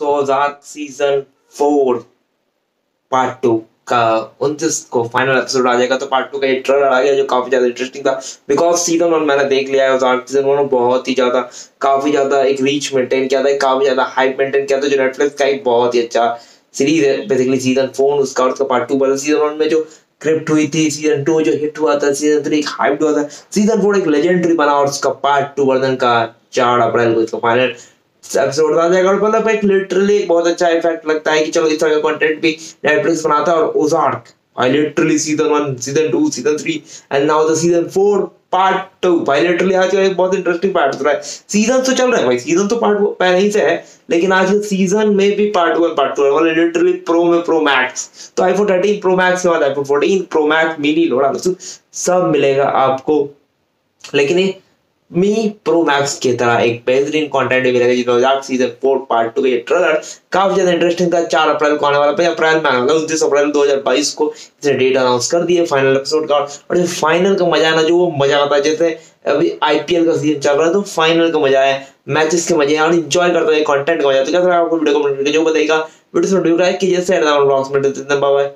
तो season four part two का उनतीस को फाइनल एपिसोड आ जाएगा तो पार्ट टू का एक ट्रेलर आ गया, जो काफ़ी ज़्यादा इंटरेस्टिंग था। बिकॉज़ सीज़न वन मैंने देख लिया है सीज़न वन बहुत ही ज़्यादा, काफ़ी ज़्यादा एक रीच मेंटेन किया था काफ़ी ज़्यादा हाइप मेंटेन किया था, जो नेटफ्लिक्स का एक बहुत ही अच्छा सीरीज़ है बेसिकली सीज़न फोर उसका और उसका पार्ट टू बना सीज़न वन में जो क्रिप्ट हुई थी सीज़न टू जो हिट हुआ था सीज़न थ्री हाइप हुआ था। सीज़न फोर एक लेजेंडरी बना, और उसका पार्ट टू वर्जन का चार अप्रैल को, इसका फाइनल एपिसोड मतलब एक लिटरली एक बहुत अच्छा इफ़ेक्ट लगता है कि चलो इस तरह का कंटेंट भी नेटफ्लिक्स बनाता है और Ozark I literally season season season and now the season part two भाई लिटरली आज एक बहुत इंटरेस्टिंग पार्ट हो रहा है। सीज़न तो चल रहा है भाई सीज़न तो पार्ट पहले ही से है, लेकिन आज सीज़न में भी पार्ट वन पार्ट टू मतलब लिटरली प्रो में प्रो मैक्स तो आईफोन थर्टीन प्रो मैक्स के बाद iPhone fourteen pro max mini लोड़ा सब मिलेगा आपको। लेकिन ये मी प्रो मैक्स की तरह एक बेहतरीन कंटेंट भी रहेगा जिसमें मज़ाक सीज़न फोर पार्ट टू का ये ट्रेलर काफ़ी ज़्यादा इंटरेस्टिंग था। चार अप्रैल को आने वाला भाई अप्रैल में आने वाला अप्रैल दो हज़ार बाईस को इसने डेट अनाउंस कर दिए फाइनल एपिसोड का। और ये फाइनल का मज़ा आना जो वो मज़ा आता है, जैसे अभी आईपीएल का सीज़न चल रहा है तो फाइनल का मज़ा है मैचेस के मज़े और इंजॉय करता है कंटेंट का मज़ा। तो क्या आपको वीडियो करके जो बताएगा वीडियो से बाय बाय